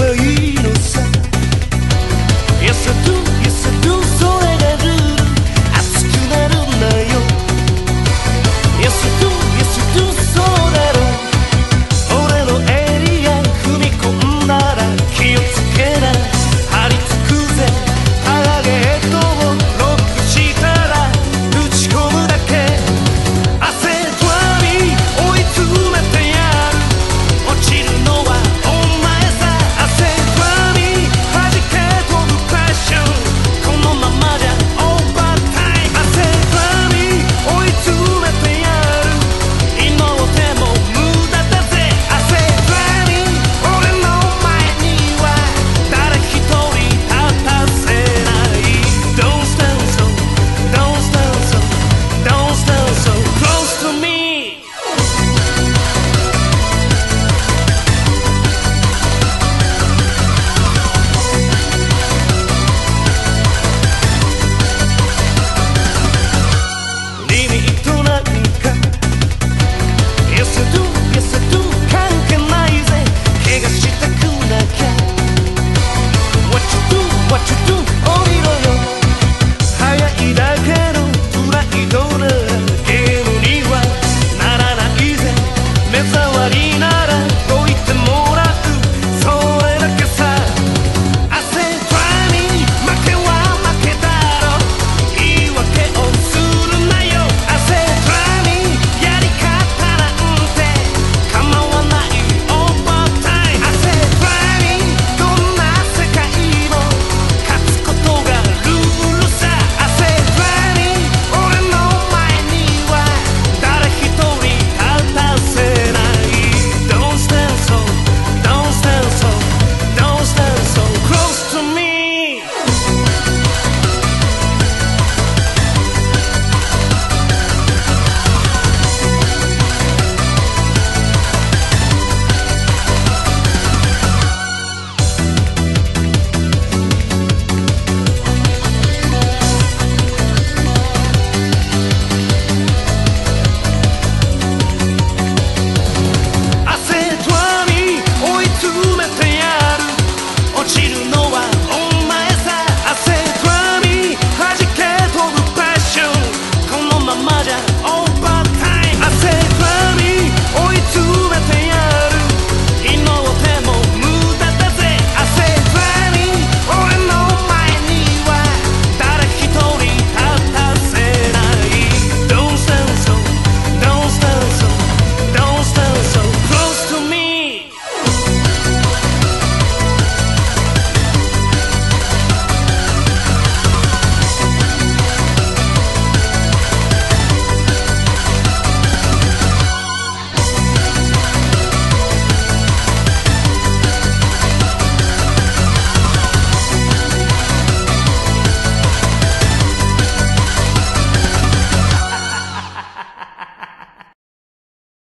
believe